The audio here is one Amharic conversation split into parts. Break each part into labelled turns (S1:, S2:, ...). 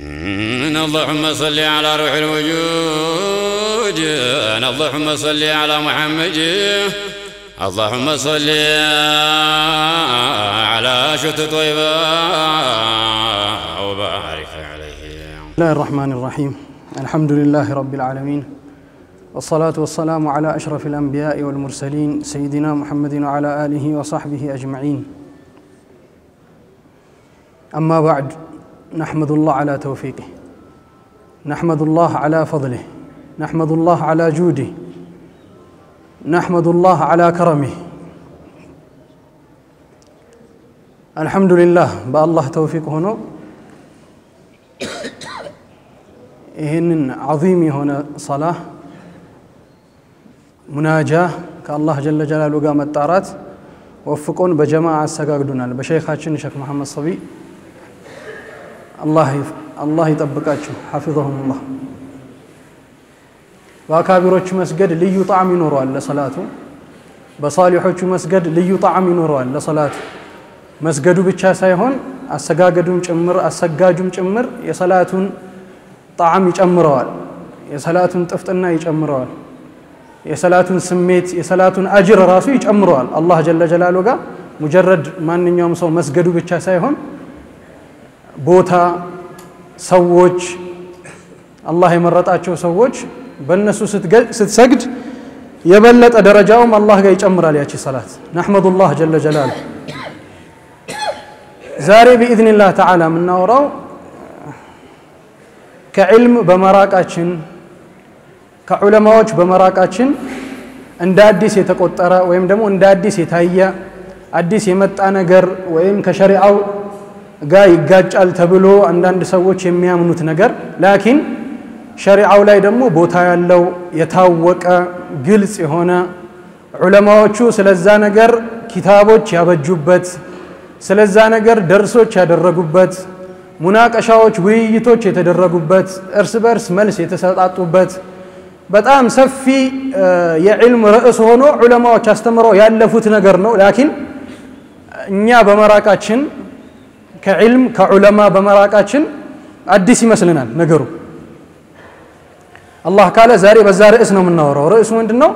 S1: اللهم صل على روح الوجود. اللهم صل على محمد. اللهم صل على شت طيبة وبارك عليه.
S2: بسم الله الرحمن الرحيم. الحمد لله رب العالمين. والصلاة والسلام على أشرف الأنبياء والمرسلين سيدنا محمد وعلى آله وصحبه أجمعين. أما بعد نحمد الله على توفيقه. نحمد الله على فضله. نحمد الله على جوده. نحمد الله على كرمه. الحمد لله. بأ الله توفيقه هنا إن عظيم هنا صلاة. مناجاة. كالله جل جلاله قامت الطارات وفقون بجماعة سقاق دونال. بشيخ شيخ محمد صبي. አላህ አላህ ይጠብቃችሁ ሐፊዘሁሙላህ በአካቢሮቹ መስገድ ልዩ ጣዕም ይኖረዋል ለሰላቱ በሳሊሖቹ መስገድ ልዩ ጣዕም ይኖረዋል ለሰላቱ መስገዱ ብቻ ሳይሆን አሰጋገዱም ጭምር አሰጋጁም ጭምር የሰላቱን ጣዕም ይጨምረዋል የሰላቱን ጥፍጥና ይጨምረዋል የሰላቱን ስሜት የሰላቱን አጅር ራሱ ይጨምረዋል አላህ ጀለ ጀላሉ ጋር ሙጀረድ ማንኛውም ሰው መስገዱ ብቻ ሳይሆን ቦታ ሰዎች አላህ የመረጣቸው ሰዎች በእነሱ ስትሰግድ የበለጠ ደረጃውም አላህ ጋር ይጨምራል ያቺ ሰላት። ነሕመዱላህ ጀለ ጀላሉ ዛሬ ብኢዝኒላህ ተዓላ የምናወራው ከዕልም በመራቃችን ከዑለማዎች በመራቃችን እንደ አዲስ የተቆጠረ ወይም ደግሞ እንደ አዲስ የታየ አዲስ የመጣ ነገር ወይም ከሸሪዓው ጋር ይጋጫል ተብሎ አንዳንድ ሰዎች የሚያምኑት ነገር። ላኪን ሸሪዓው ላይ ደግሞ ቦታ ያለው የታወቀ ግልጽ የሆነ ዑለማዎቹ ስለዛ ነገር ኪታቦች ያበጁበት ስለዛ ነገር ደርሶች ያደረጉበት ሙናቀሻዎች ውይይቶች የተደረጉበት እርስ በርስ መልስ የተሰጣጡበት በጣም ሰፊ የዕልም ርዕስ ሆኖ ዑለማዎች አስተምረው ያለፉት ነገር ነው። ላኪን እኛ በመራቃችን ከዕልም ከዑለማ በመራቃችን አዲስ ይመስልናል ነገሩ። አላህ ካለ ዛሬ በዛ ርዕስ ነው የምናወራው። ርዕሱ ምንድን ነው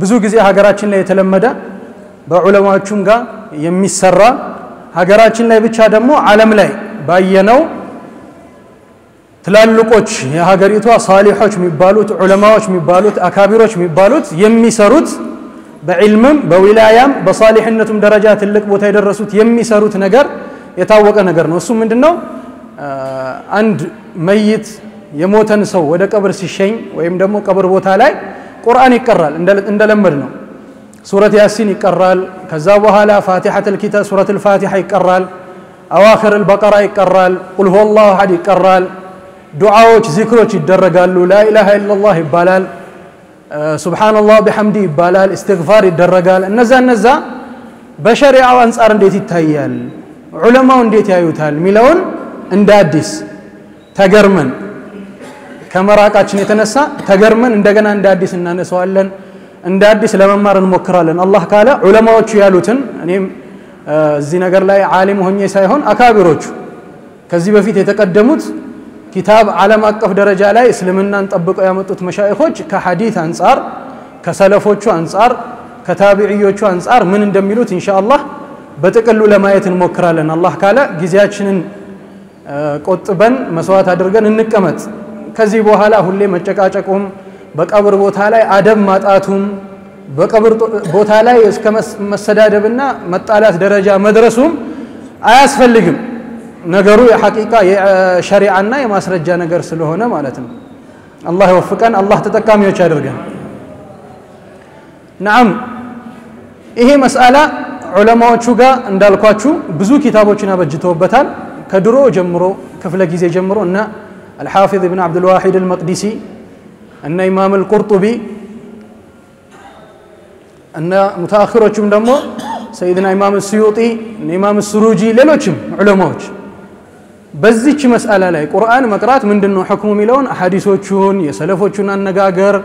S2: ብዙ ጊዜ ሀገራችን ላይ የተለመደ በዑለማዎቹም ጋር የሚሰራ ሀገራችን ላይ ብቻ ደግሞ ዓለም ላይ ባየነው ትላልቆች የሀገሪቷ ሳሊሖች የሚባሉት ዑለማዎች የሚባሉት አካቢሮች የሚባሉት የሚሰሩት በዕልምም በዊላያም በሳሊሕነቱም ደረጃ ትልቅ ቦታ የደረሱት የሚሰሩት ነገር የታወቀ ነገር ነው እሱ ምንድን ነው አንድ መይት የሞተን ሰው ወደ ቀብር ሲሸኝ ወይም ደግሞ ቀብር ቦታ ላይ ቁርአን ይቀራል እንደለመድ ነው ሱረት ያሲን ይቀራል ከዛ በኋላ ፋቲሐት ልኪታብ ሱረት ልፋቲሐ ይቀራል አዋክር ልበቀራ ይቀራል ቁል ሁወ ላሁ አሐድ ይቀራል ዱዓዎች ዚክሮች ይደረጋሉ ላኢላሃ ኢላላህ ይባላል سبحان الله وبحمده ይባላል ኢስቲግፋር ይደረጋል። እነዛ እነዛ በሸሪዓው አንጻር እንዴት ይታያል? ዑለማው እንዴት ያዩታል? የሚለውን እንደ አዲስ ተገርመን ከመራቃችን የተነሳ ተገርመን እንደገና እንደ አዲስ እናነሰዋለን እንደ አዲስ ለመማር እንሞክራለን። አላህ ካለ ዑለማዎቹ ያሉትን እኔም እዚህ ነገር ላይ ዓሊም ሆኜ ሳይሆን አካቢሮቹ ከዚህ በፊት የተቀደሙት ኪታብ ዓለም አቀፍ ደረጃ ላይ እስልምናን ጠብቀው ያመጡት መሻይኾች ከሐዲት አንጻር ከሰለፎቹ አንጻር ከታቢዕዮቹ አንጻር ምን እንደሚሉት ኢንሻ አላህ በጥቅሉ ለማየት እንሞክራለን። አላህ ካለ ጊዜያችንን ቆጥበን መስዋዕት አድርገን እንቀመጥ። ከዚህ በኋላ ሁሌ መጨቃጨቁም በቀብር ቦታ ላይ አደብ ማጣቱም በቀብር ቦታ ላይ እስከ መሰዳደብና መጣላት ደረጃ መድረሱም አያስፈልግም ነገሩ የሐቂቃ የሸሪዓና የማስረጃ ነገር ስለሆነ ማለት ነው አላህ ይወፍቀን አላህ ተጠቃሚዎች ያደርገን ናም ይሄ መስአላ ዑለማዎቹ ጋር እንዳልኳችሁ ብዙ ኪታቦችን አበጅተውበታል ከድሮ ጀምሮ ክፍለ ጊዜ ጀምሮ እና አልሓፊዝ ብን ዓብድልዋሒድ አልመቅዲሲ እነ ኢማም አልቁርጡቢ እነ ሙተአኽሮቹም ደግሞ ሰይድና ኢማም ስዩጢ እነ ኢማም ስሩጂ ሌሎችም ዑለማዎች በዚች መስአላ ላይ ቁርአን መቅራት ምንድን ነው ሕክሙ የሚለውን ሐዲሶቹን የሰለፎቹን አነጋገር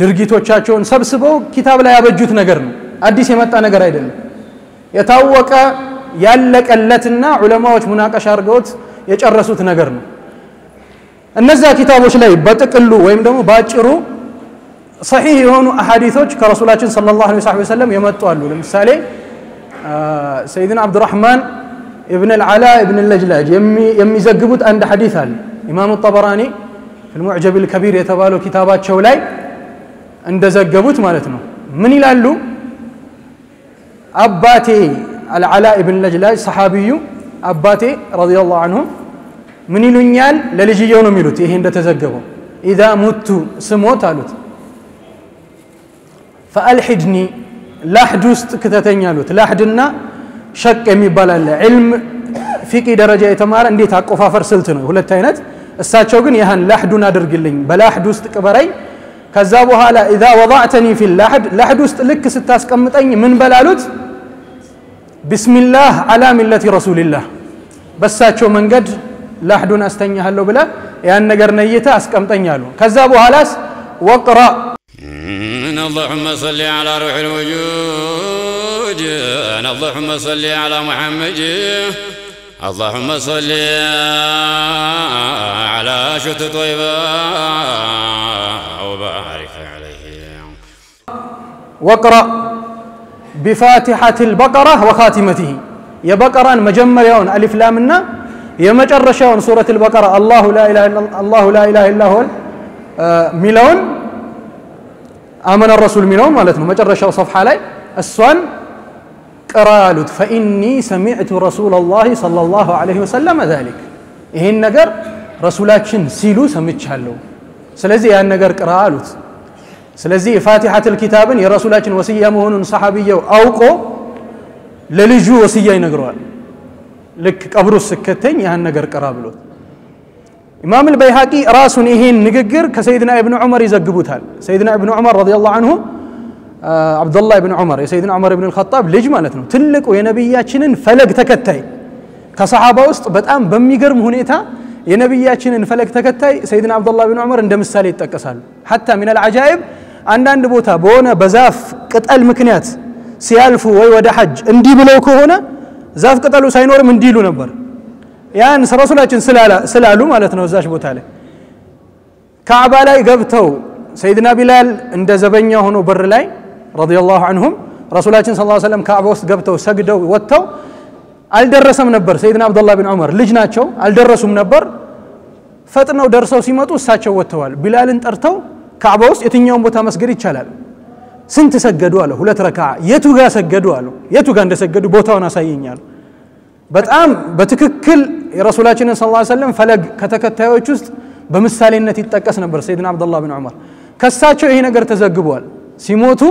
S2: ድርጊቶቻቸውን ሰብስበው ኪታብ ላይ ያበጁት ነገር ነው አዲስ የመጣ ነገር አይደለም የታወቀ ያለቀለትና ዑለማዎች ሙናቀሻ አድርገውት የጨረሱት ነገር ነው። እነዚያ ኪታቦች ላይ በጥቅሉ ወይም ደግሞ በአጭሩ ሰሒህ የሆኑ አሐዲቶች ከረሱላችን ሰለላሁ ዐለይሂ ወሰለም የመጡ አሉ። ለምሳሌ ሰይድና አብዱራህማን ኢብን አልዓላ ኢብን ለጅላጅ የሚዘግቡት አንድ ሐዲት አለ። ኢማሙ ጠበራኒ ፊልሙዕጀብ ልከቢር የተባለው ኪታባቸው ላይ እንደዘገቡት ማለት ነው። ምን ይላሉ? አባቴ አልዓላ ኢብን ለጅላጅ ሰሓቢዩ አባቴ ረዲየላሁ አንሁ ምን ይሉኛል? ለልጅየው ነው የሚሉት። ይሄ እንደተዘገበው ኢዛ ሙቱ ስሞት አሉት ፈአልሒድኒ ላሕድ ውስጥ ክተተኝ አሉት። ላሕድና شك أمي بالله علم فيك درجة إتمار عندي تاك أوفا فرسلتنا هلا تينات الساتشوجن يهان لحد نادر قلين بلا حد وست كبري كذابها لا إذا وضعتني في اللحد لحد وست لك ستاس كمتين من بلالوت بسم الله على ملة رسول الله بس ساتشو من قد لحد نستني هلا بلا يعني نجر نيته أسكم تنيالو كذابها لاس وقرأ
S1: اللهم صل على روح الوجود محمد. اللهم صل على محمد. اللهم صل على شت طيبة وبارك عليه.
S2: واقرأ بفاتحة البقرة وخاتمته. يا بقرة مجمريون ألف لامنا يا مجرشون سورة البقرة. الله لا إله إلا الله لا إله إلا هو. آه، ميلون. آمن الرسول ميلون مالتنا. مجرشون صفحة لي السوان. አሉት። ፈኢኒ ሰሚዕቱ ረሱለላሂ ሰለላሁ ዐለይሂ ወሰለም ዛሊክ ይህን ነገር ረሱላችን ሲሉ ሰምቻለሁ። ስለዚህ ያን ነገር ቅራ አሉት። ስለዚህ የፋቲሐትል ኪታብን የረሱላችን ወስያ መሆኑን ሰሓብየው አውቆ ለልጁ ወስያ ይነግረዋል። ልክ ቀብሩ ስከተኝ ያን ነገር ቅራ ብሎት ኢማም አልበይሃቂ ራሱን ይሄን ንግግር ከሰይድና ኢብኑ ዑመር ይዘግቡታል። ሰይድና ኢብኑ ዑመር ረዲየላሁ አንሁ አብዱላህ ኢብኑ ዑመር የሰይድና ዑመር ኢብኑ አልኸጣብ ልጅ ማለት ነው። ትልቁ የነቢያችንን ፈለግ ተከታይ ከሰሓባ ውስጥ በጣም በሚገርም ሁኔታ የነቢያችንን ፈለግ ተከታይ ሰይድና አብዱላህ ኢብኑ ዑመር እንደ ምሳሌ ይጠቀሳሉ። ሐታ ሚን አልዓጃኢብ አንዳንድ ቦታ በሆነ በዛፍ ቅጠል ምክንያት ሲያልፉ ወይ ወደ ሐጅ እንዲህ ብለው ከሆነ ዛፍ ቅጠሉ ሳይኖርም እንዲህ ይሉ ነበር። ያን ረሱላችን ስላሉ ማለት ነው። እዛች ቦታ ላይ ካዕባ ላይ ገብተው ሰይድና ቢላል እንደ ዘበኛ ሆኖ በር ላይ ረዲየላሁ አንሁም ረሱላችን ዐለይሂ ወሰለም ካዕባ ውስጥ ገብተው ሰግደው ወጥተው አልደረሰም ነበር። ሰይድና አብዱላህ ቢን ዑመር ልጅ ናቸው፣ አልደረሱም ነበር። ፈጥነው ደርሰው ሲመጡ እሳቸው ወጥተዋል። ቢላልን ጠርተው ካዕባ ውስጥ የትኛውን ቦታ መስገድ ይቻላል? ስንት ሰገዱ አለ። ሁለት ረካዓ። የቱ ጋር ሰገዱ አሉ። የቱ ጋር እንደሰገዱ ቦታውን አሳየኛሉ። በጣም በትክክል የረሱላችንን ዐለይሂ ወሰለም ፈለግ ከተከታዮች ውስጥ በምሳሌነት ይጠቀስ ነበር ሰይድና አብዱላህ ብን ዑመር። ከሳቸው ይሄ ነገር ተዘግቧል። ሲሞቱ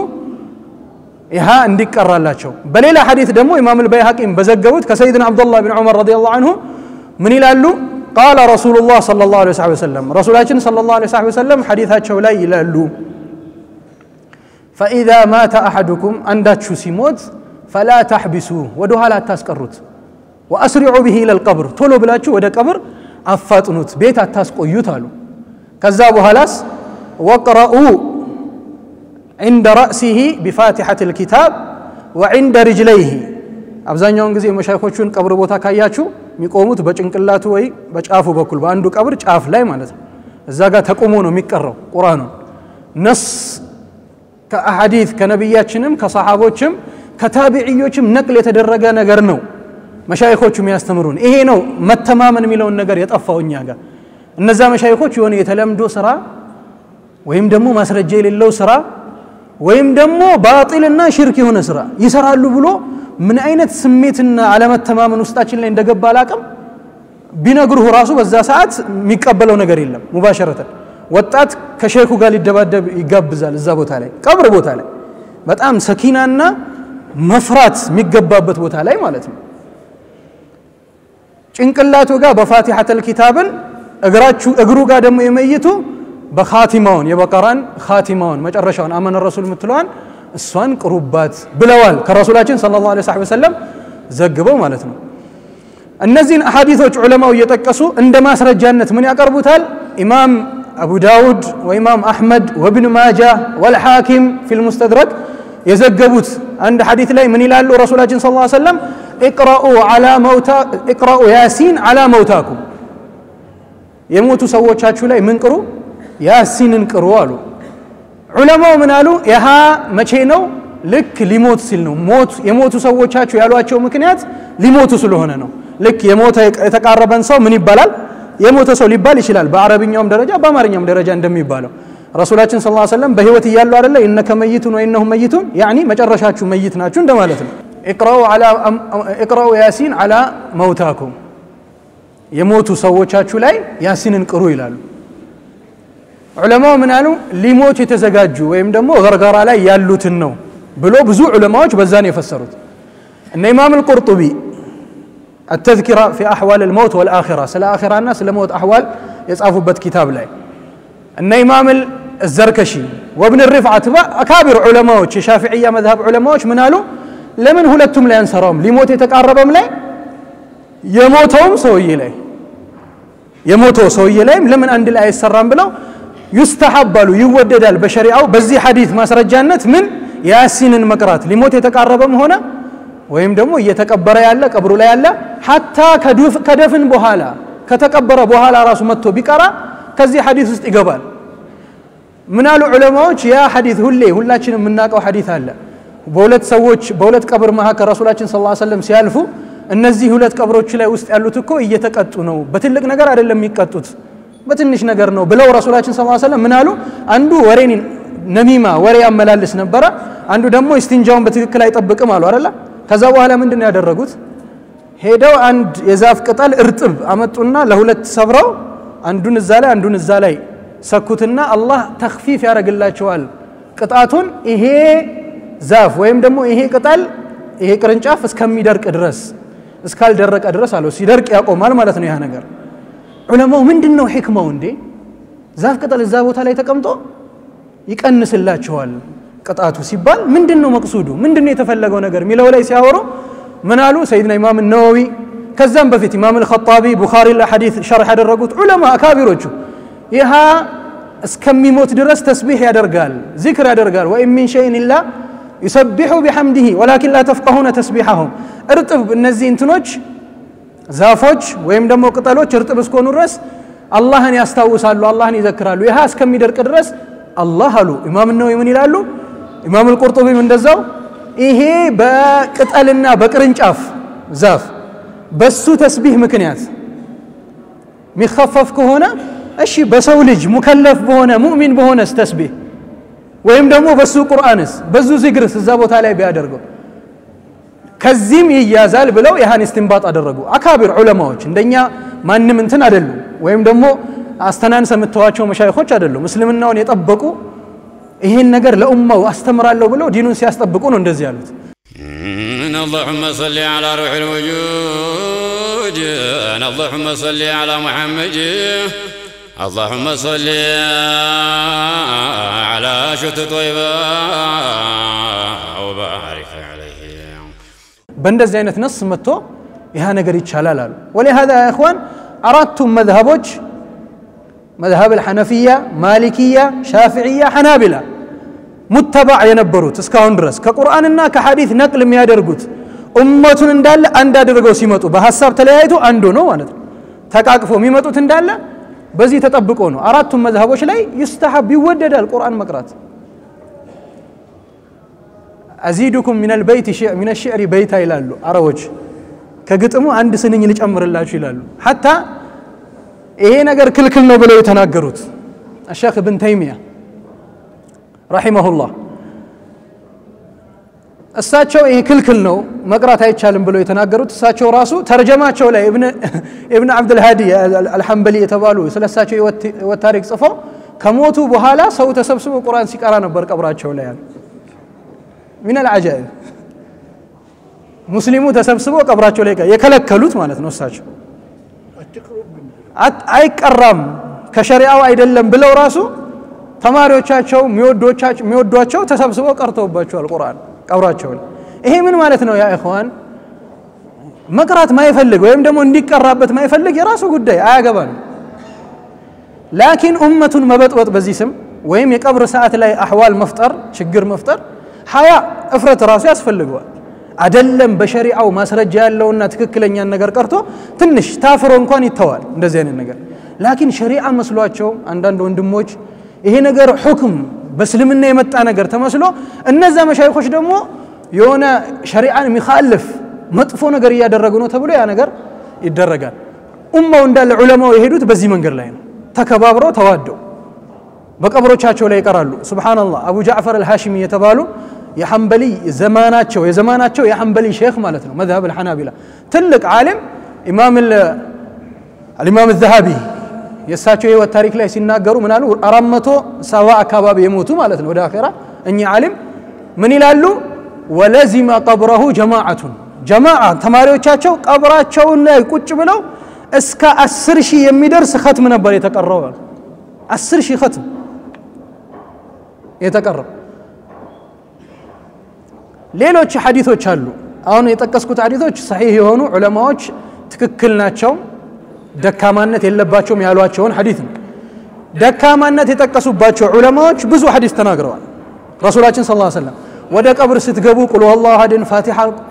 S2: ይሃ እንዲቀራላቸው። በሌላ ሐዲት ደግሞ ኢማም አልበይሃቂም በዘገቡት ከሰይድና አብዱላህ ብን ዑመር ረዲየላሁ አንሁ ምን ይላሉ? ቃለ ረሱሉላህ ሰለላሁ ዐለይሂ ወሰለም ረሱላችን ሰለላሁ ዐለይሂ ወሰለም ሐዲታቸው ላይ ይላሉ ፈኢዛ ማተ አሐዱኩም አንዳችሁ ሲሞት ፈላ ተሕቢሱ ወደ ኋላ አታስቀሩት ወአስሪዑ ብሂ ኢለል ቀብር ቶሎ ብላችሁ ወደ ቀብር አፋጥኑት፣ ቤት አታስቆዩት አሉ። ከዛ በኋላስ ወቅረኡ ዒንደ ረእሲሂ ቢፋቲሐቲል ኪታብ ወዒንደ ሪጅለይሂ። አብዛኛውን ጊዜ መሻይኮቹን ቀብር ቦታ ካያችሁ የሚቆሙት በጭንቅላቱ ወይ በጫፉ በኩል በአንዱ ቀብር ጫፍ ላይ ማለት ነው። እዛ ጋር ተቆሞ ነው የሚቀራው ቁርአኑን ነስ ከአሐዲት ከነቢያችንም ከሰሓቦችም ከታቢዕዮችም ነቅል የተደረገ ነገር ነው። መሻይኮቹ የሚያስተምሩን ይሄ ነው። መተማመን የሚለውን ነገር የጠፋው እኛ ጋር እነዛ መሻይኮች የሆነ የተለምዶ ስራ ወይም ደግሞ ማስረጃ የሌለው ስራ ወይም ደግሞ ባጢልና ሽርክ የሆነ ስራ ይሰራሉ ብሎ ምን አይነት ስሜትና አለመተማመን ውስጣችን ላይ እንደገባ አላቅም። ቢነግሩህ ራሱ በዛ ሰዓት የሚቀበለው ነገር የለም። ሙባሸረተን ወጣት ከሼኩ ጋር ሊደባደብ ይጋብዛል። እዛ ቦታ ላይ ቀብር ቦታ ላይ በጣም ሰኪናና መፍራት የሚገባበት ቦታ ላይ ማለት ነው። ጭንቅላቱ ጋር በፋቲሐተል ኪታብን እግሩ ጋር ደግሞ የመይቱ በኻቲማውን የበቀራን ኻቲማውን መጨረሻውን አመነ ረሱል የምትለዋን እሷን ቅሩባት ብለዋል ከረሱላችን ሰለላሁ ዐለይሂ ወሰለም ዘግበው ማለት ነው። እነዚህን አሐዲቶች ዑለማው እየጠቀሱ እንደ ማስረጃነት ምን ያቀርቡታል? ኢማም አቡ ዳውድ ወኢማም አሕመድ ወብን ማጃ ወልሓኪም ፊል ሙስተድረክ የዘገቡት አንድ ሐዲት ላይ ምን ይላሉ? ረሱላችን ሰለላሁ ዐለይሂ ወሰለም እቅረኡ ያሲን ዓላ መውታኩም የሞቱ ሰዎቻችሁ ላይ ምን ቅሩ? ያሲንን ቅሩ አሉ። ዑለማው ምን አሉ? ይሃ መቼ ነው? ልክ ሊሞት ሲል ነው። የሞቱ ሰዎቻችሁ ያሏቸው ምክንያት ሊሞቱ ስለሆነ ነው። ልክ የሞተ የተቃረበን ሰው ምን ይባላል? የሞተ ሰው ሊባል ይችላል። በአረብኛውም ደረጃ በአማርኛውም ደረጃ እንደሚባለው ረሱላችን ስ ሰለም በህይወት እያሉ አደለ ኢነከ መይቱን ወኢነሁም መይቱን ያኒ መጨረሻችሁ መይት ናችሁ እንደማለት ነው። እቅረኡ ያሲን ዓላ መውታኩም የሞቱ ሰዎቻችሁ ላይ ያሲንን ቅሩ ይላሉ። ዑለማው ምን አሉ? ሊሞት የተዘጋጁ ወይም ደግሞ ገርገራ ላይ ያሉትን ነው ብሎ ብዙ ዑለማዎች በዛ ነው የፈሰሩት። እነ ኢማም አልቁርጡቢ አተዝኪራ ፊ አሕዋል ልመውት ወልአኺራ ስለ አኺራና ስለ ሞት አሕዋል የጻፉበት ኪታብ ላይ እነ ኢማም ዘርከሺ ወብን ሪፍዓት አካቢር ዑለማዎች የሻፊዕያ መዝሀብ ዑለማዎች ምን አሉ? ለምን ሁለቱም ላይ አንሰራውም? ሊሞት የተቃረበም ላይ የሞተውም ሰውዬ ላይ የሞተው ሰውዬ ላይም ለምን አንድ ላይ አይሰራም ብለው ዩስተሐባሉ ይወደዳል በሸሪዓው በዚህ ሐዲት ማስረጃነት ምን ያሲንን መቅራት ሊሞት የተቃረበም ሆነ ወይም ደግሞ እየተቀበረ ያለ ቀብሩ ላይ ያለ ሐታ ከደፍን በኋላ ከተቀበረ በኋላ ራሱ መጥቶ ቢቀራ ከዚህ ሐዲት ውስጥ ይገባል። ምን አሉ ዑለማዎች? ያ ሐዲት ሁሌ ሁላችንም የምናውቀው ሐዲት አለ። በሁለት ሰዎች በሁለት ቀብር መካከል ረሱላችን ዐለይሂ ወሰለም ሲያልፉ እነዚህ ሁለት ቀብሮች ላይ ውስጥ ያሉት እኮ እየተቀጡ ነው፣ በትልቅ ነገር አይደለም የሚቀጡት በትንሽ ነገር ነው ብለው ረሱላችን ዐለይሂ ወሰለም ምን አሉ? አንዱ ወሬን ነሚማ ወሬ ያመላልስ ነበረ፣ አንዱ ደግሞ ኢስቲንጃውን በትክክል አይጠብቅም አሉ አይደለ? ከዛ በኋላ ምንድን ነው ያደረጉት? ሄደው አንድ የዛፍ ቅጠል እርጥብ አመጡና ለሁለት ሰብረው አንዱን እዛ ላይ አንዱን እዛ ላይ ሰኩትና አላህ ተክፊፍ ያደርግላቸዋል ቅጣቱን ይሄ ዛፍ ወይም ደግሞ ይሄ ቅጠል ይሄ ቅርንጫፍ እስከሚደርቅ ድረስ እስካልደረቀ ድረስ አለው። ሲደርቅ ያቆማል ማለት ነው ያ ነገር። ዑለማው ምንድን ነው ሕክማው? እንዴ ዛፍ ቅጠል እዛ ቦታ ላይ ተቀምጦ ይቀንስላቸዋል ቅጣቱ ሲባል ምንድን ነው መቅሱዱ? ምንድን ነው የተፈለገው ነገር የሚለው ላይ ሲያወሩ ምን አሉ? ሰይድና ኢማም ነወዊ ከዛም በፊት ኢማም አልኸጣቢ ቡኻሪ ለሐዲት ሸርሕ ያደረጉት ዑለማ አካቢሮቹ ይሃ እስከሚሞት ድረስ ተስቢሕ ያደርጋል፣ ዚክር ያደርጋል። ወኢን ሚን ሸይን ኢላ ዩሰቢሑ ቢሐምዲሂ ወላኪን ላ ተፍቀሁነ ተስቢሐሁም። እርጥብ እነዚህ እንትኖች ዛፎች ወይም ደግሞ ቅጠሎች እርጥብ እስከሆኑ ድረስ አላህን ያስታውሳሉ፣ አላህን ይዘክራሉ። ይሃ እስከሚደርቅ ድረስ አላህ አሉ ኢማም ነወዊ ምን ይላሉ? ኢማም አልቁርጡቢም እንደዛው ይሄ በቅጠልና በቅርንጫፍ ዛፍ በሱ ተስቢህ ምክንያት ሚኸፈፍ ከሆነ እሺ በሰው ልጅ ሙከለፍ በሆነ ሙእሚን በሆነስ ተስቢህ ወይም ደግሞ በሱ ቁርአንስ በዙ ዚክርስ እዛ ቦታ ላይ ቢያደርገው ከዚህም ይያዛል ብለው ያህን እስትንባጥ አደረጉ። አካቢር ዑለማዎች እንደኛ ማንም እንትን አይደሉም፣ ወይም ደግሞ አስተናንሰ የምትዋቸው መሻይኾች አይደሉም። እስልምናውን የጠበቁ ይህን ነገር ለኡማው አስተምራለሁ ብለው ዲኑን ሲያስጠብቁ ነው እንደዚህ ያሉት።
S1: اللهم صل على روح الوجود اللهم صل على محمد اللهم صل على شت طيبة وبارك عليه
S2: በእንደዚህ አይነት ነስ መጥቶ ይህ ነገር ይቻላል አሉ። ወሊሃዛ ያ ኢኽዋን አራቱም መዝሀቦች መዝሀብ አልሐነፊያ፣ ማሊኪያ፣ ሻፊዕያ፣ ሐናቢላ ሙተባዕ የነበሩት እስካሁን ድረስ ከቁርአንና ከሐዲት ነቅል የሚያደርጉት ኡመቱን እንዳለ አንድ አድርገው ሲመጡ በሀሳብ ተለያይቶ አንዱ ነው ማለት ነው። ተቃቅፎ የሚመጡት እንዳለ በዚህ ተጠብቆ ነው። አራቱም መዝሀቦች ላይ ዩስተሐብ ይወደዳል ቁርአን መቅራት። አዚዱኩም ሚነል በይት ሚነ ሽዕሪ በይታ ይላሉ አረቦች። ከግጥሙ አንድ ስንኝ ልጨምርላችሁ ይላሉ። ሐታ ይሄ ነገር ክልክል ነው ብለው የተናገሩት አሸክ እብን ተይሚያ ረሒመሁላህ እሳቸው ይሄ ክልክል ነው መቅራት አይቻልም ብለው የተናገሩት እሳቸው ራሱ ተርጀማቸው ላይ ኢብን አብድልሃዲ አልሐንበሊ የተባሉ ስለ እሳቸው ህይወት ታሪክ ጽፈው ከሞቱ በኋላ ሰው ተሰብስቦ ቁርአን ሲቀራ ነበር ቀብራቸው ላይ ያሉ ሚን አልዓጃኢብ ሙስሊሙ ተሰብስቦ ቀብራቸው ላይ የከለከሉት ማለት ነው እሳቸው አይቀራም ከሸሪዓው አይደለም ብለው ራሱ ተማሪዎቻቸው የሚወዷቸው ተሰብስበው ቀርተውባቸዋል ቁርአን ቀብራቸው ላይ። ይሄ ምን ማለት ነው? ያ ኢኽዋን መቅራት ማይፈልግ ወይም ደግሞ እንዲቀራበት ማይፈልግ የራሱ ጉዳይ አያገባንም። ላኪን ኡመቱን መበጥበጥ በዚህ ስም ወይም የቀብር ሰዓት ላይ አህዋል መፍጠር ችግር መፍጠር ሀያ እፍረት ራሱ ያስፈልገዋል። አደለም በሸሪዓው ማስረጃ ያለውና ትክክለኛን ነገር ቀርቶ ትንሽ ታፍሮ እንኳን ይተዋል እንደዚህ አይነት ነገር። ላኪን ሸሪዓ መስሏቸው አንዳንድ ወንድሞች ይሄ ነገር ሁክም በእስልምና የመጣ ነገር ተመስሎ እነዛ መሻይኮች ደግሞ የሆነ ሸሪዓን የሚኻልፍ መጥፎ ነገር እያደረጉ ነው ተብሎ ያ ነገር ይደረጋል። ኡማው እንዳለ ዑለማው የሄዱት በዚህ መንገድ ላይ ነው። ተከባብረው ተዋደው በቀብሮቻቸው ላይ ይቀራሉ። ስብሓንላህ አቡ ጃዕፈር አልሃሽሚ የተባሉ የሐንበሊ ዘማናቸው የዘማናቸው የሐንበሊ ሼክ ማለት ነው መዝሀብ አልሐናቢላ ትልቅ ዓሊም ኢማም አልኢማም ዘሃቢ የእሳቸው የህይወት ታሪክ ላይ ሲናገሩ ምን አሉ አራት መቶ ሰባ አካባቢ የሞቱ ማለት ነው ወደ አኼራ እኚህ ዓሊም ምን ይላሉ ወለዚመ ቀብረሁ ጀማዓቱን ጀማዓ ተማሪዎቻቸው ቀብራቸውን ላይ ቁጭ ብለው እስከ አስር ሺህ የሚደርስ ኸትም ነበር የተቀረው አስር ሺህ ኸትም የተቀረው ሌሎች ሐዲቶች አሉ። አሁን የጠቀስኩት ሐዲቶች ሰሒህ የሆኑ ዑለማዎች ትክክል ናቸው ደካማነት የለባቸውም ያሏቸውን ሐዲት ነው። ደካማነት የጠቀሱባቸው ዑለማዎች ብዙ ሐዲስ ተናግረዋል። ረሱላችን ስ ሰለም ወደ ቀብር ስትገቡ ቁል ወላሁ አሐድን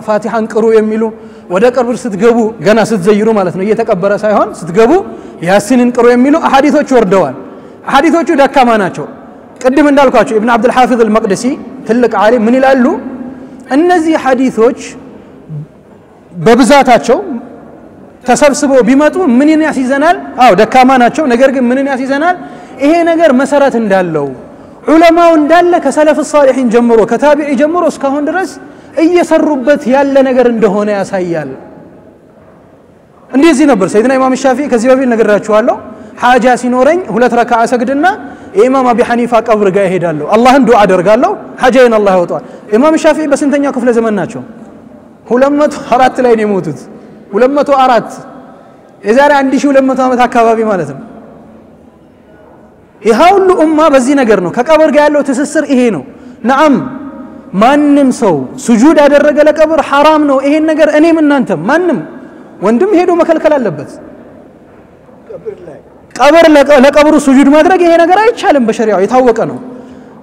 S2: ፋቲሐን ቅሩ የሚሉ ወደ ቀብር ስትገቡ ገና ስትዘይሩ ማለት ነው እየተቀበረ ሳይሆን ስትገቡ ያሲንን ቅሩ የሚሉ አሐዲቶች ወርደዋል። አሐዲቶቹ ደካማ ናቸው። ቅድም እንዳልኳቸው ኢብን አብድልሓፊዝ አልመቅደሲ ትልቅ ዓሊም ምን ይላሉ እነዚህ ሐዲቶች በብዛታቸው ተሰብስበው ቢመጡ ምንን ያስይዘናል? አዎ ደካማ ናቸው ነገር ግን ምንን ያስይዘናል? ይሄ ነገር መሰረት እንዳለው ዑለማው እንዳለ ከሰለፍ ሳሊሒን ጀምሮ ከታቢዒ ጀምሮ እስካሁን ድረስ እየሰሩበት ያለ ነገር እንደሆነ ያሳያል። እንደዚህ ነበር። ሰይድና ኢማም ሻፊ ከዚህ በፊት ነግራችኋለሁ ሓጃ ሲኖረኝ ሁለት ረክዓ ሰግድና የኢማም አቢ ሐኒፋ ቀብር ጋር ይሄዳለሁ አላህን ዱዓ አደርጋለሁ። ሓጃዬን አላህ ያወጣዋል። ኢማም ሻፊ በስንተኛው ክፍለ ዘመን ናቸው? ሁለት መቶ አራት ላይ ነው የሞቱት። ሁለት መቶ አራት የዛሬ አንድ ሺህ ሁለት መቶ ዓመት አካባቢ ማለት ነው። ይህ ሁሉ ኡማ በዚህ ነገር ነው። ከቀብር ጋር ያለው ትስስር ይሄ ነው። ነዓም ማንም ሰው ስጁድ ያደረገ ለቀብር ሐራም ነው። ይሄን ነገር እኔም እናንተም ማንም ወንድም ሄዶ መከልከል አለበት ቀብር ለቀብሩ ስጁድ ማድረግ ይሄ ነገር አይቻልም በሸሪዓው የታወቀ ነው።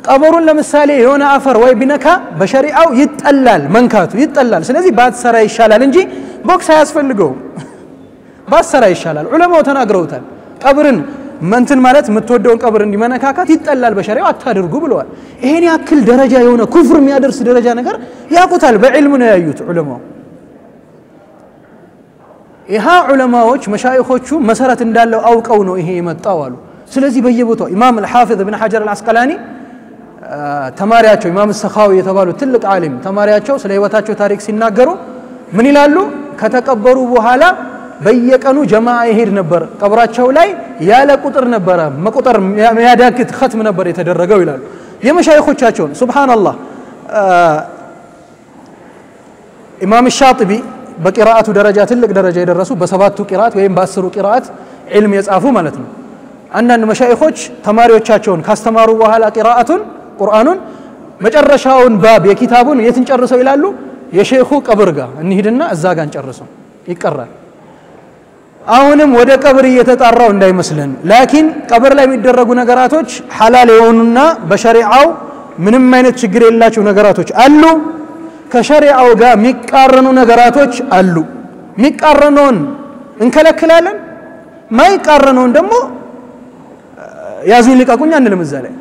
S2: ቀብሩን ለምሳሌ የሆነ አፈር ወይ ቢነካ በሸሪዓው ይጠላል መንካቱ ይጠላል። ስለዚህ ባትሰራ ይሻላል እንጂ ቦክስ አያስፈልገውም። ባትሰራ ይሻላል። ዑለማው ተናግረውታል። ቀብርን መንትን ማለት የምትወደውን ቀብር እንዲመነካካት ይጠላል በሸሪዓው አታድርጉ ብለዋል። ይሄን ያክል ደረጃ የሆነ ኩፍር የሚያደርስ ደረጃ ነገር ያውቁታል። በዕልም ነው ያዩት ዑለማው ይሃ ዑለማዎች መሻይኾቹ መሰረት እንዳለው አውቀው ነው ይሄ የመጣው አሉ ስለዚህ በየቦታው ኢማም አልሓፊዝ ብን ሐጀር አልአስቀላኒ ተማሪያቸው ኢማም ሰኻዊ የተባሉ ትልቅ ዓሊም ተማሪያቸው ስለ ህይወታቸው ታሪክ ሲናገሩ ምን ይላሉ ከተቀበሩ በኋላ በየቀኑ ጀማዓ ይሄድ ነበር ቀብራቸው ላይ ያለ ቁጥር ነበረ መቁጠር የሚያዳግት ኸትም ነበር የተደረገው ይላሉ የመሻይኾቻቸውን ሱብሃንአላህ ኢማም ሻጥቢ በቂራአቱ ደረጃ ትልቅ ደረጃ የደረሱ በሰባቱ ቂራአት ወይም በአስሩ ቂራአት ዒልም የጻፉ ማለት ነው። አንዳንድ መሻይኾች ተማሪዎቻቸውን ካስተማሩ በኋላ ቂራአቱን ቁርአኑን መጨረሻውን ባብ የኪታቡን የትን ጨርሰው ይላሉ? የሼኹ ቀብር ጋር እንሂድና እዛ ጋር እንጨርሰው። ይቀራል። አሁንም ወደ ቀብር እየተጣራው እንዳይመስለን። ላኪን ቀብር ላይ የሚደረጉ ነገራቶች ሐላል የሆኑና በሸሪዓው ምንም አይነት ችግር የሌላቸው ነገራቶች አሉ ከሸሪዓው ጋር የሚቃረኑ ነገራቶች አሉ። የሚቃረነውን እንከለክላለን ማይቃረነውን ደግሞ ያዙኝ ልቀቁኝ አንልም እዛ ላይ።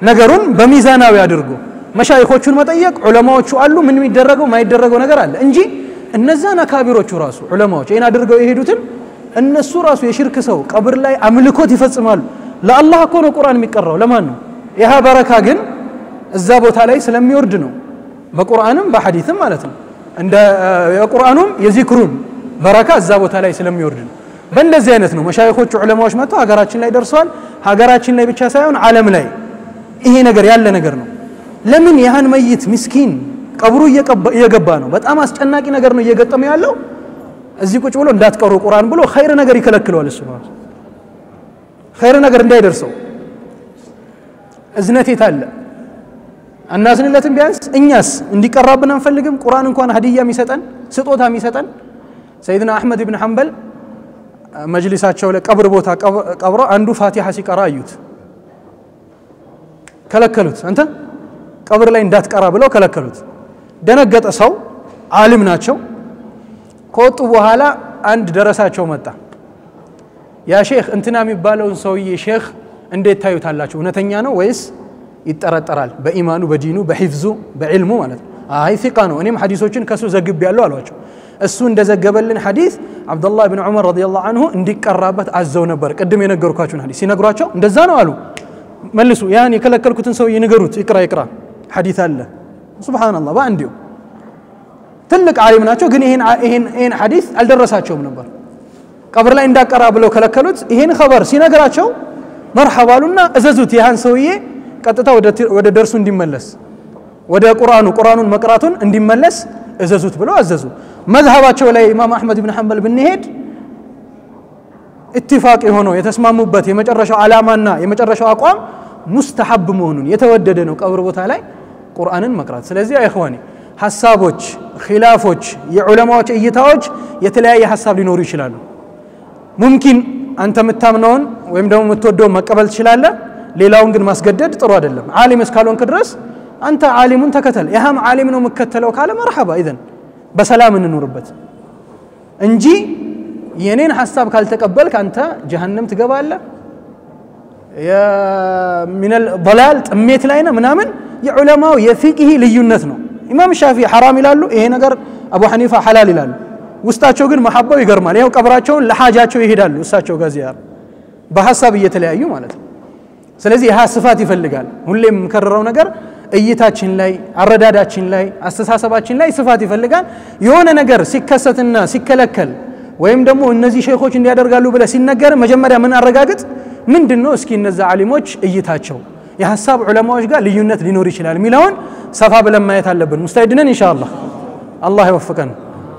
S2: ነገሩን በሚዛናዊ አድርጎ መሻይኮቹን መጠየቅ ዑለማዎቹ አሉ ምን የሚደረገው ማይደረገው ነገር አለ እንጂ እነዛን አካቢሮቹ ራሱ ዑለማዎች ይህን አድርገው የሄዱትን እነሱ ራሱ የሽርክ ሰው ቀብር ላይ አምልኮት ይፈጽማሉ። ለአላህ እኮ ነው ቁርአን የሚቀራው ለማን ነው? ይህ በረካ ግን እዛ ቦታ ላይ ስለሚወርድ ነው በቁርአንም በሐዲትም ማለት ነው። እንደ የቁርአኑም የዚክሩም በረካ እዛ ቦታ ላይ ስለሚወርድ ነው። በእንደዚህ አይነት ነው መሻይኮቹ ዑለማዎች መጥተው ሀገራችን ላይ ደርሰዋል። ሀገራችን ላይ ብቻ ሳይሆን ዓለም ላይ ይሄ ነገር ያለ ነገር ነው። ለምን ያህን መይት ምስኪን ቀብሩ እየገባ ነው? በጣም አስጨናቂ ነገር ነው እየገጠመ ያለው። እዚህ ቁጭ ብሎ እንዳትቀሩ ቁርአን ብሎ ኸይር ነገር ይከለክለዋል እሱ ማለት ኸይር ነገር እንዳይደርሰው። እዝነት የት አለ አናዝንለትም ቢያንስ እኛስ እንዲቀራብን አንፈልግም? ቁርአን እንኳን ሀዲያ የሚሰጠን ስጦታ የሚሰጠን ሰይድና አሕመድ ብን ሐንበል መጅሊሳቸው ላይ ቀብር ቦታ ቀብረው አንዱ ፋቲሓ ሲቀራ አዩት። ከለከሉት። አንተ ቀብር ላይ እንዳትቀራ ብለው ከለከሉት። ደነገጠ ሰው ዓሊም ናቸው። ከወጡ በኋላ አንድ ደረሳቸው መጣ። ያ ሼክ እንትና የሚባለውን ሰውዬ ሼክ እንዴት ታዩታላችሁ? እውነተኛ ነው ወይስ ይጠረጠራል። በኢማኑ በዲኑ በሒፍዙ በዕልሙ ማለት ነው። አይ ፊቃ ነው። እኔም ሐዲሶችን ከሱ ዘግብ ያለው አሏቸው። እሱ እንደዘገበልን ሐዲስ አብዱላህ ብን ዑመር ረዲየላሁ አንሁ እንዲቀራበት አዘው ነበር። ቅድም የነገርኳችሁን ሐዲስ ሲነግሯቸው እንደዛ ነው አሉ። መልሱ ያን የከለከልኩትን ሰውዬ ንገሩት ይቅራ ይቅራ ሐዲስ አለ። ሱብሃንአላህ በአንዲው ትልቅ ዓሊም ናቸው ግን ይሄን ሐዲስ አልደረሳቸውም ነበር። ቀብር ላይ እንዳቀራ ብለው ከለከሉት። ይሄን ኸበር ሲነግራቸው መርሐባ አሉና እዘዙት ያህን ሰውዬ ቀጥታ ወደ ደርሱ እንዲመለስ ወደ ቁርአኑ ቁርአኑን መቅራቱን እንዲመለስ እዘዙት ብለው አዘዙ። መዝሀባቸው ላይ ኢማም አሕመድ ብን ሐንበል ብንሄድ ኢትፋቅ የሆነው የተስማሙበት የመጨረሻው ዓላማና የመጨረሻው አቋም ሙስተሐብ መሆኑን የተወደደ ነው። ቀብር ቦታ ላይ ቁርአንን መቅራት። ስለዚህ አይኸዋኔ ሀሳቦች ኪላፎች የዑለማዎች እይታዎች የተለያየ ሀሳብ ሊኖሩ ይችላሉ። ሙምኪን አንተ የምታምነውን ወይም ደግሞ የምትወደውን መቀበል ትችላለህ ሌላውን ግን ማስገደድ ጥሩ አይደለም። ዓሊም እስካልሆንክ ድረስ አንተ ዓሊሙን ተከተል። ያህም ዓሊም ነው የምከተለው ካለ መርሐባ ኢዘን በሰላም እንኑርበት እንጂ የኔን ሀሳብ ካልተቀበልክ አንተ ጀሃነም ትገባለህ። ሚነል ضላል ጥሜት ላይ ነው ምናምን የዑለማው የፊቅህ ልዩነት ነው። ኢማም ሻፊ ሐራም ይላሉ ይሄ ነገር አቡ ሐኒፋ ሐላል ይላሉ። ውስጣቸው ግን መሐባው ይገርማል። ያው ቀብራቸውን ለሓጃቸው ይሄዳሉ እሳቸው ጋር ዚያራ በሀሳብ እየተለያዩ ማለት ነው ስለዚህ ይህ ስፋት ይፈልጋል። ሁሌም የምከረረው ነገር እይታችን ላይ አረዳዳችን ላይ አስተሳሰባችን ላይ ስፋት ይፈልጋል። የሆነ ነገር ሲከሰትና ሲከለከል ወይም ደግሞ እነዚህ ሼኾች እንዲያደርጋሉ ብለ ሲነገር መጀመሪያ ምን አረጋግጥ? ምንድን ነው እስኪ እነዛ ዓሊሞች እይታቸው የሀሳብ ዑለማዎች ጋር ልዩነት ሊኖር ይችላል የሚለውን ሰፋ ብለን ማየት አለብን። ሙስታይድነን ኢንሻ አላህ አላህ ይወፍቀን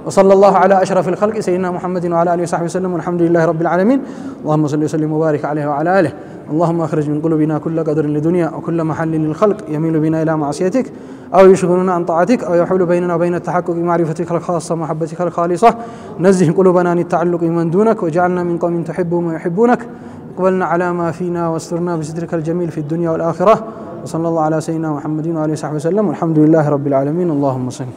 S2: وصلى الله على أشرف الخلق سيدنا محمد وعلى آله وصحبه وسلم والحمد لله رب العالمين. اللهم صل وسلم وبارك عليه وعلى آله. اللهم أخرج من قلوبنا كل قدر لدنيا وكل محل للخلق يميل بنا إلى معصيتك أو يشغلنا عن طاعتك أو يحول بيننا وبين التحقق بمعرفتك الخاصة محبتك الخالصة. نزه قلوبنا عن التعلق بمن دونك واجعلنا من قوم تحبهم ويحبونك اقبلنا على ما فينا واسترنا بسترك الجميل في الدنيا والآخرة. وصلى الله على سيدنا محمد وآله وصحبه وسلم والحمد لله رب العالمين. اللهم صل.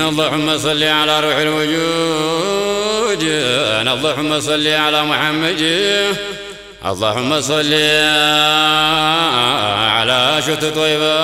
S1: اللهم صل على روح الوجود. اللهم صل على محمد. اللهم صل على شت طيبة